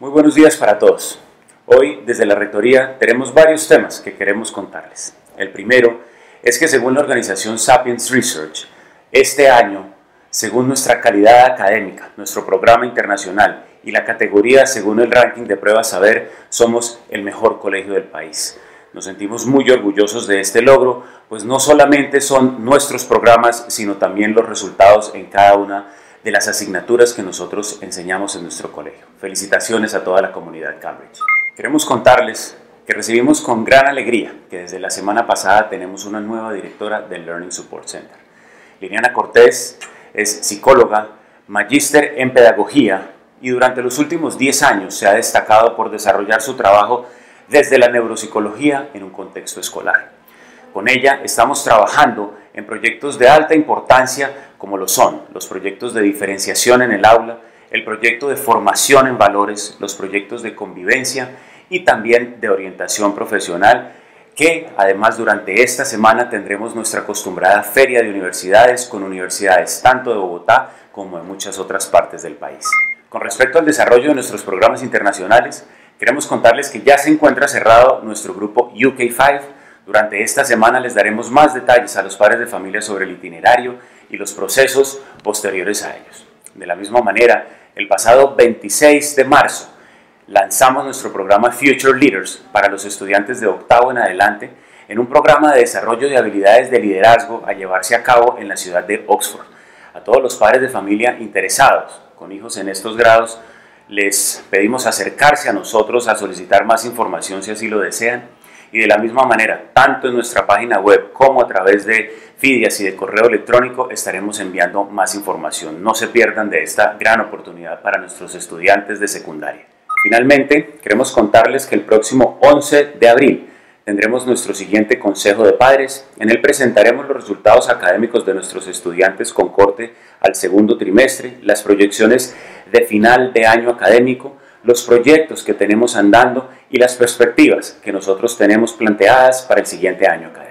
Muy buenos días para todos. Hoy, desde la Rectoría, tenemos varios temas que queremos contarles. El primero es que según la organización Sapiens Research, este año, según nuestra calidad académica, nuestro programa internacional y la categoría según el ranking de pruebas saber, somos el mejor colegio del país. Nos sentimos muy orgullosos de este logro, pues no solamente son nuestros programas, sino también los resultados en cada una de las asignaturas que nosotros enseñamos en nuestro colegio. Felicitaciones a toda la comunidad Cambridge. Queremos contarles que recibimos con gran alegría que desde la semana pasada tenemos una nueva directora del Learning Support Center. Liliana Cortés es psicóloga, magíster en pedagogía y durante los últimos 10 años se ha destacado por desarrollar su trabajo desde la neuropsicología en un contexto escolar. Con ella estamos trabajando en proyectos de alta importancia como lo son los proyectos de diferenciación en el aula, el proyecto de formación en valores, los proyectos de convivencia y también de orientación profesional, que además durante esta semana tendremos nuestra acostumbrada feria de universidades con universidades tanto de Bogotá como de muchas otras partes del país. Con respecto al desarrollo de nuestros programas internacionales, queremos contarles que ya se encuentra cerrado nuestro grupo UK5. Durante esta semana les daremos más detalles a los padres de familia sobre el itinerario y los procesos posteriores a ellos. De la misma manera, el pasado 26 de marzo lanzamos nuestro programa Future Leaders para los estudiantes de octavo en adelante en un programa de desarrollo de habilidades de liderazgo a llevarse a cabo en la ciudad de Oxford. A todos los padres de familia interesados con hijos en estos grados, les pedimos acercarse a nosotros a solicitar más información si así lo desean. Y de la misma manera, tanto en nuestra página web como a través de Fidias y de correo electrónico estaremos enviando más información. No se pierdan de esta gran oportunidad para nuestros estudiantes de secundaria. Finalmente, queremos contarles que el próximo 11 de abril tendremos nuestro siguiente Consejo de Padres. En él presentaremos los resultados académicos de nuestros estudiantes con corte al segundo trimestre, las proyecciones de final de año académico, los proyectos que tenemos andando y las perspectivas que nosotros tenemos planteadas para el siguiente año académico.